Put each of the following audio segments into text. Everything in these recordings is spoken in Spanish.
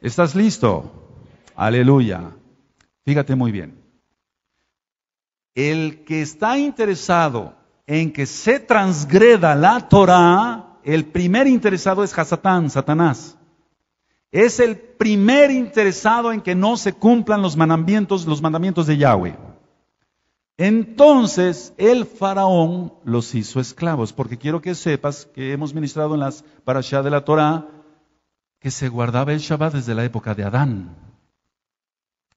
¿Estás listo? Aleluya. Fíjate muy bien. El que está interesado en que se transgreda la Torah, el primer interesado es Hasatán, Satanás. Es el primer interesado en que no se cumplan los mandamientos, los mandamientos de Yahweh. Entonces el faraón los hizo esclavos, porque quiero que sepas que hemos ministrado en las parashá de la Torah que se guardaba el Shabbat desde la época de Adán.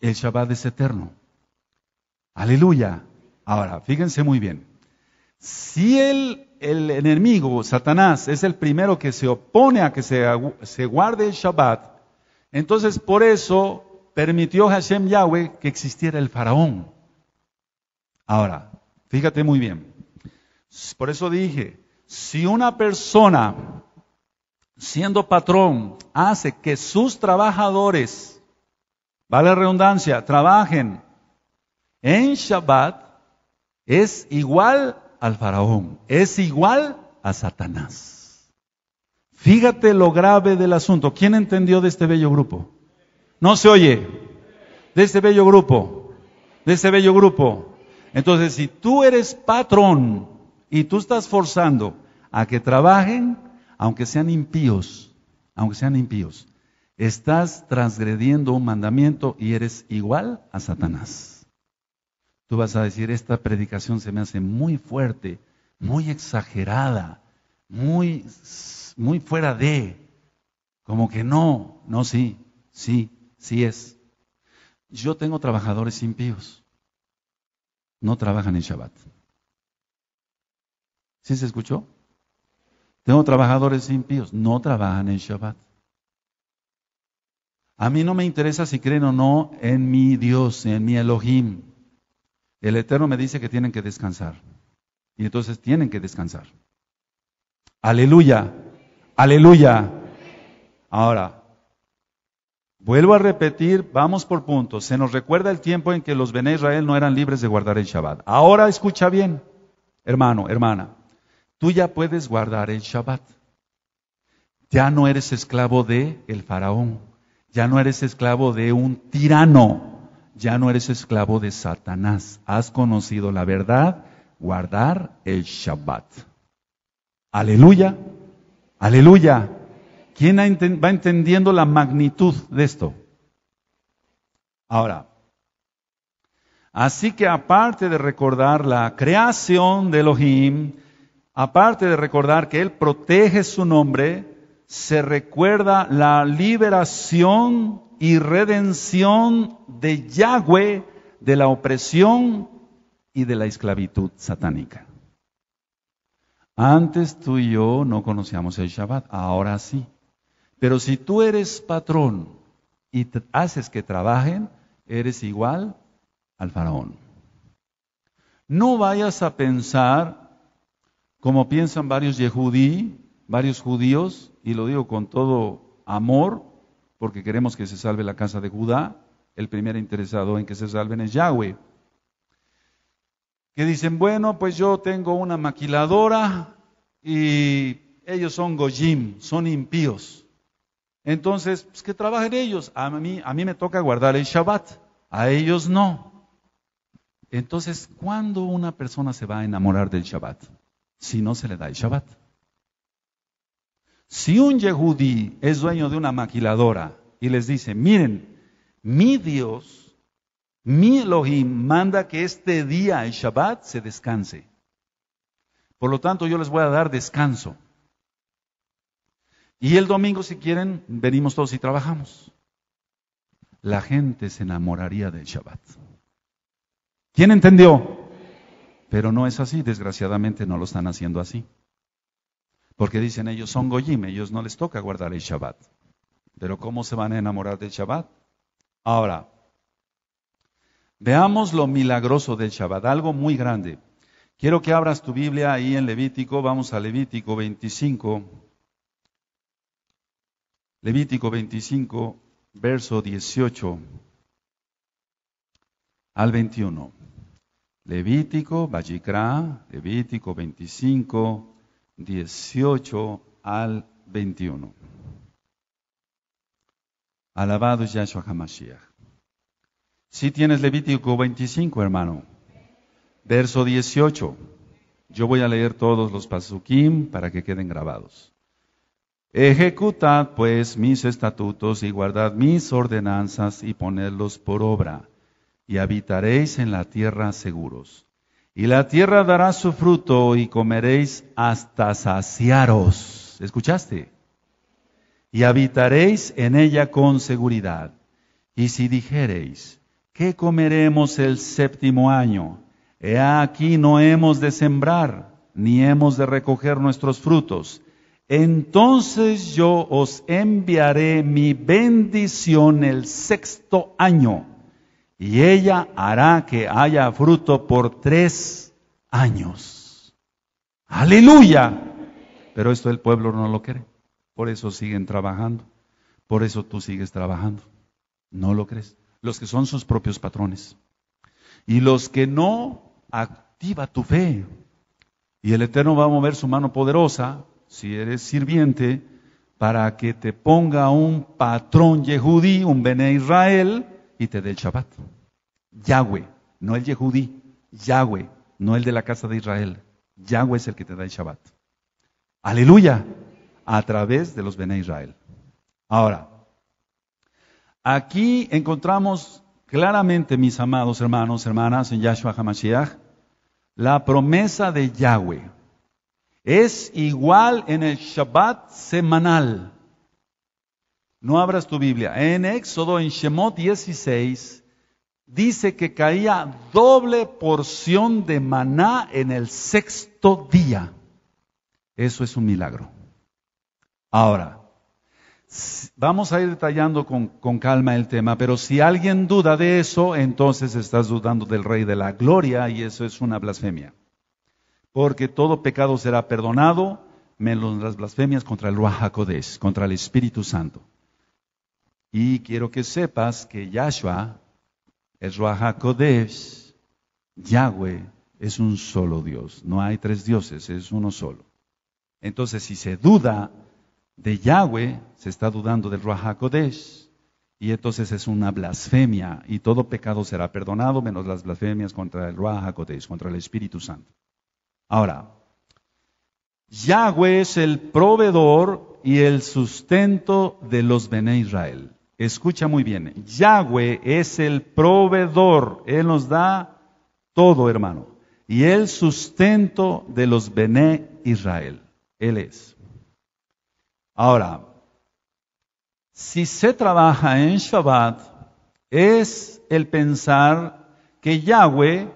El Shabbat es eterno. Aleluya. Ahora, fíjense muy bien. Si el, el enemigo, Satanás, es el primero que se opone a que se, se guarde el Shabbat, entonces por eso permitió Hashem Yahweh que existiera el faraón. Ahora, fíjate muy bien. Por eso dije, si una persona, siendo patrón, hace que sus trabajadores, vale redundancia, trabajen en Shabbat, es igual al faraón, es igual a Satanás. Fíjate lo grave del asunto. ¿Quién entendió de este bello grupo? No se oye. De este bello grupo. De este bello grupo. Entonces, si tú eres patrón y tú estás forzando a que trabajen, aunque sean impíos, aunque sean impíos, estás transgrediendo un mandamiento y eres igual a Satanás. Tú vas a decir, esta predicación se me hace muy fuerte, muy exagerada, muy, muy fuera de, como que no, no, sí, sí, sí es. Yo tengo trabajadores impíos no trabajan en Shabbat. ¿Sí se escuchó? Tengo trabajadores impíos, no trabajan en Shabbat. A mí no me interesa si creen o no en mi Dios, en mi Elohim. El Eterno me dice que tienen que descansar. Y entonces tienen que descansar. Aleluya, aleluya. Ahora, Vuelvo a repetir, vamos por puntos. Se nos recuerda el tiempo en que los Bene Israel no eran libres de guardar el Shabbat. Ahora escucha bien, hermano, hermana. Tú ya puedes guardar el Shabbat. Ya no eres esclavo de el faraón. Ya no eres esclavo de un tirano. Ya no eres esclavo de Satanás. Has conocido la verdad, guardar el Shabbat. Aleluya. Aleluya. ¿Quién va entendiendo la magnitud de esto? Ahora, así que aparte de recordar la creación de Elohim, aparte de recordar que Él protege su nombre, se recuerda la liberación y redención de Yahweh de la opresión y de la esclavitud satánica. Antes tú y yo no conocíamos el Shabbat, ahora sí. Pero si tú eres patrón y haces que trabajen, eres igual al faraón. No vayas a pensar como piensan varios yehudí, varios judíos, y lo digo con todo amor, porque queremos que se salve la casa de Judá, el primer interesado en que se salven es Yahweh. Que dicen, bueno, pues yo tengo una maquiladora y ellos son Gojim, son impíos. Entonces, pues que trabajen ellos. A mí, a mí me toca guardar el Shabbat, a ellos no. Entonces, ¿cuándo una persona se va a enamorar del Shabbat? Si no se le da el Shabbat. Si un Yehudí es dueño de una maquiladora y les dice, miren, mi Dios, mi Elohim manda que este día, el Shabbat, se descanse. Por lo tanto, yo les voy a dar descanso. Y el domingo, si quieren, venimos todos y trabajamos. La gente se enamoraría del Shabbat. ¿Quién entendió? Pero no es así, desgraciadamente no lo están haciendo así. Porque dicen ellos son Goyim, ellos no les toca guardar el Shabbat. Pero ¿cómo se van a enamorar del Shabbat? Ahora, veamos lo milagroso del Shabbat, algo muy grande. Quiero que abras tu Biblia ahí en Levítico, vamos a Levítico 25. Levítico 25, verso 18 al 21. Levítico, Vallicra, Levítico 25, 18 al 21. Alabado Yahshua HaMashiach. Si tienes Levítico 25, hermano. Verso 18. Yo voy a leer todos los pasukim para que queden grabados. Ejecutad pues mis estatutos y guardad mis ordenanzas y ponedlos por obra, y habitaréis en la tierra seguros. Y la tierra dará su fruto y comeréis hasta saciaros. ¿Escuchaste? Y habitaréis en ella con seguridad. Y si dijereis, ¿qué comeremos el séptimo año? He aquí no hemos de sembrar, ni hemos de recoger nuestros frutos entonces yo os enviaré mi bendición el sexto año, y ella hará que haya fruto por tres años. Aleluya. Pero esto el pueblo no lo quiere. Por eso siguen trabajando. Por eso tú sigues trabajando. No lo crees. Los que son sus propios patrones. Y los que no, activa tu fe. Y el Eterno va a mover su mano poderosa si eres sirviente, para que te ponga un patrón Yehudí, un Bene Israel, y te dé el Shabbat. Yahweh, no el Yehudí, Yahweh, no el de la casa de Israel. Yahweh es el que te da el Shabbat. Aleluya, a través de los Bene Israel. Ahora, aquí encontramos claramente, mis amados hermanos, hermanas, en Yahshua HaMashiach, la promesa de Yahweh es igual en el Shabbat semanal. No abras tu Biblia. En Éxodo, en Shemot 16, dice que caía doble porción de maná en el sexto día. Eso es un milagro. Ahora, vamos a ir detallando con, calma el tema, pero si alguien duda de eso, entonces estás dudando del Rey de la Gloria y eso es una blasfemia porque todo pecado será perdonado, menos las blasfemias contra el Ruach contra el Espíritu Santo. Y quiero que sepas que Yahshua, el Ruach Yahweh, es un solo Dios. No hay tres dioses, es uno solo. Entonces, si se duda de Yahweh, se está dudando del Ruach Y entonces es una blasfemia y todo pecado será perdonado menos las blasfemias contra el Ruach contra el Espíritu Santo. Ahora, Yahweh es el proveedor y el sustento de los Bene Israel. Escucha muy bien, Yahweh es el proveedor, Él nos da todo, hermano, y el sustento de los Bene Israel. Él es. Ahora, si se trabaja en Shabbat, es el pensar que Yahweh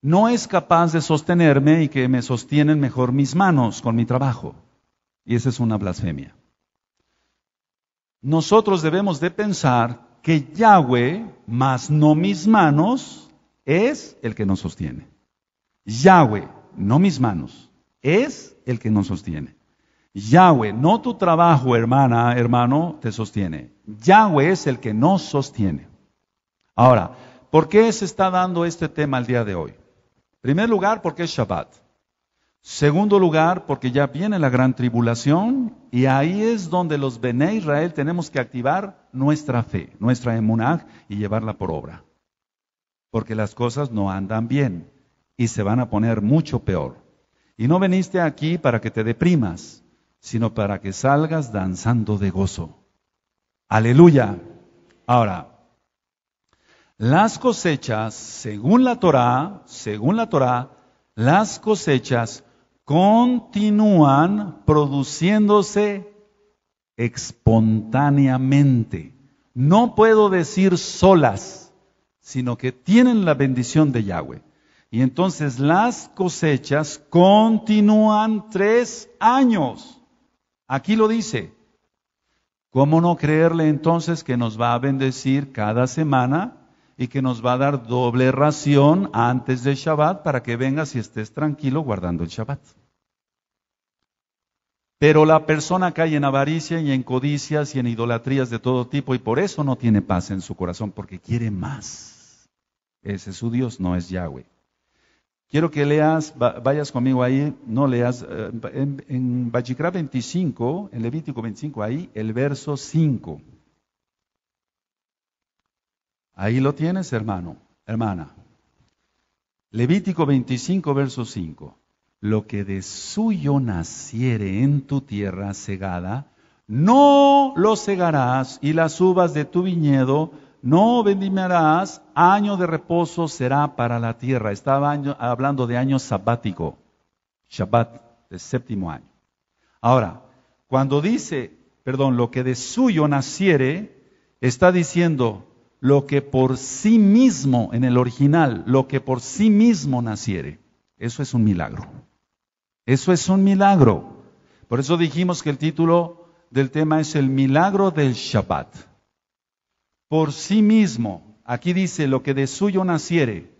no es capaz de sostenerme y que me sostienen mejor mis manos con mi trabajo. Y esa es una blasfemia. Nosotros debemos de pensar que Yahweh, más no mis manos, es el que nos sostiene. Yahweh, no mis manos, es el que nos sostiene. Yahweh, no tu trabajo, hermana, hermano, te sostiene. Yahweh es el que nos sostiene. Ahora, ¿por qué se está dando este tema el día de hoy? Primer lugar, porque es Shabbat. Segundo lugar, porque ya viene la gran tribulación y ahí es donde los Bene Israel tenemos que activar nuestra fe, nuestra emunah y llevarla por obra. Porque las cosas no andan bien y se van a poner mucho peor. Y no veniste aquí para que te deprimas, sino para que salgas danzando de gozo. Aleluya. Ahora, las cosechas, según la Torá, según la Torá, las cosechas continúan produciéndose espontáneamente. No puedo decir solas, sino que tienen la bendición de Yahweh. Y entonces las cosechas continúan tres años. Aquí lo dice. ¿Cómo no creerle entonces que nos va a bendecir cada semana y que nos va a dar doble ración antes del Shabbat para que vengas y estés tranquilo guardando el Shabbat. Pero la persona cae en avaricia y en codicias y en idolatrías de todo tipo y por eso no tiene paz en su corazón porque quiere más. Ese es su Dios, no es Yahweh. Quiero que leas, vayas conmigo ahí, no leas, eh, en, en 25, en Levítico 25, ahí el verso 5. Ahí lo tienes, hermano, hermana. Levítico 25, verso 5. Lo que de suyo naciere en tu tierra segada, no lo cegarás, y las uvas de tu viñedo no vendimiarás, año de reposo será para la tierra. Estaba hablando de año sabático, Shabbat, del séptimo año. Ahora, cuando dice, perdón, lo que de suyo naciere, está diciendo lo que por sí mismo, en el original, lo que por sí mismo naciere. Eso es un milagro. Eso es un milagro. Por eso dijimos que el título del tema es el milagro del Shabbat. Por sí mismo, aquí dice lo que de suyo naciere.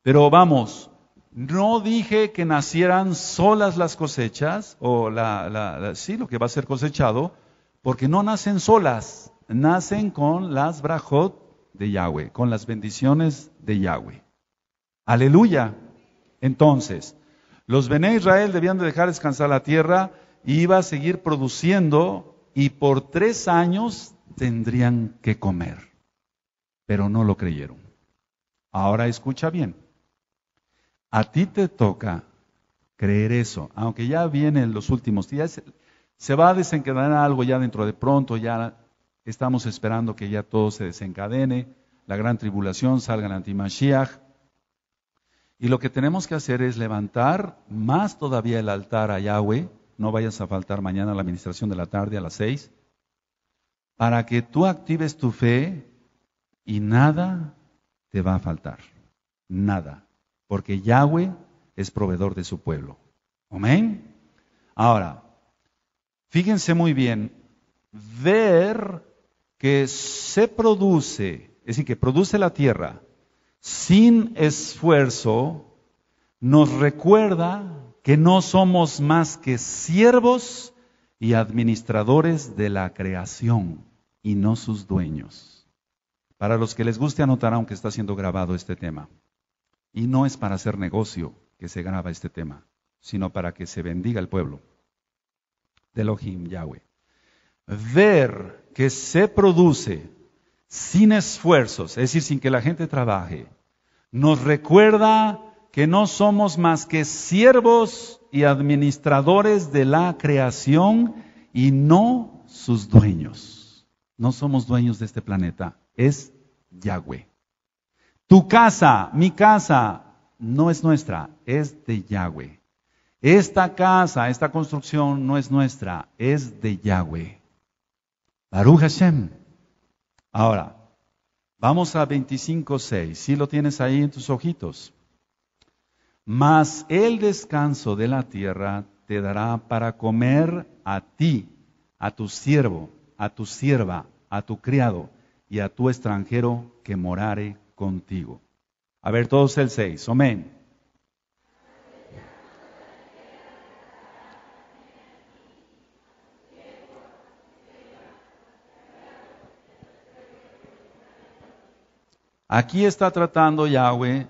Pero vamos, no dije que nacieran solas las cosechas, o la, sí, lo que va a ser cosechado, porque no nacen solas, nacen con las brajot de Yahweh, con las bendiciones de Yahweh. Aleluya. Entonces, los Bené Israel debían de dejar descansar la tierra y iba a seguir produciendo y por tres años tendrían que comer. Pero no lo creyeron. Ahora escucha bien. A ti te toca creer eso, aunque ya vienen los últimos días, se va a desencadenar algo ya dentro de pronto, ya estamos esperando que ya todo se desencadene, la gran tribulación, salga el antimashiach, y lo que tenemos que hacer es levantar más todavía el altar a Yahweh. No vayas a faltar mañana a la administración de la tarde a las seis. Para que tú actives tu fe y nada te va a faltar. Nada. Porque Yahweh es proveedor de su pueblo. Amén. Ahora, fíjense muy bien. Ver que se produce, es decir, que produce la tierra sin esfuerzo, nos recuerda que no somos más que siervos y administradores de la creación y no sus dueños. Para los que les guste anotar, aunque está siendo grabado este tema. Y no es para hacer negocio que se graba este tema, sino para que se bendiga el pueblo de Elohim Yahweh. Ver que se produce sin esfuerzos, es decir, sin que la gente trabaje, nos recuerda que no somos más que siervos y administradores de la creación y no sus dueños. No somos dueños de este planeta, es Yahweh. Tu casa, mi casa, no es nuestra, es de Yahweh. Esta casa, esta construcción no es nuestra, es de Yahweh. Baruch Hashem. Ahora, vamos a 25.6. Si lo tienes ahí en tus ojitos. Mas el descanso de la tierra te dará para comer a ti, a tu siervo, a tu sierva, a tu criado y a tu extranjero que morare contigo. A ver, todos el 6. Amén. Aquí está tratando Yahweh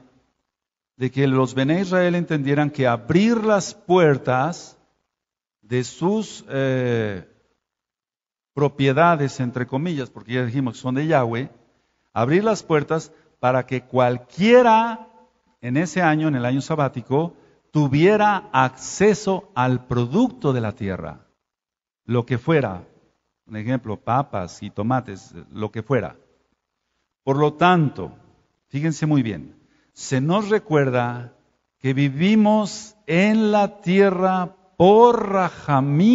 de que los Bene Israel entendieran que abrir las puertas de sus eh, propiedades, entre comillas, porque ya dijimos que son de Yahweh, abrir las puertas para que cualquiera en ese año, en el año sabático, tuviera acceso al producto de la tierra, lo que fuera, un ejemplo, papas y tomates, lo que fuera. Por lo tanto, fíjense muy bien, se nos recuerda que vivimos en la tierra por Rajamín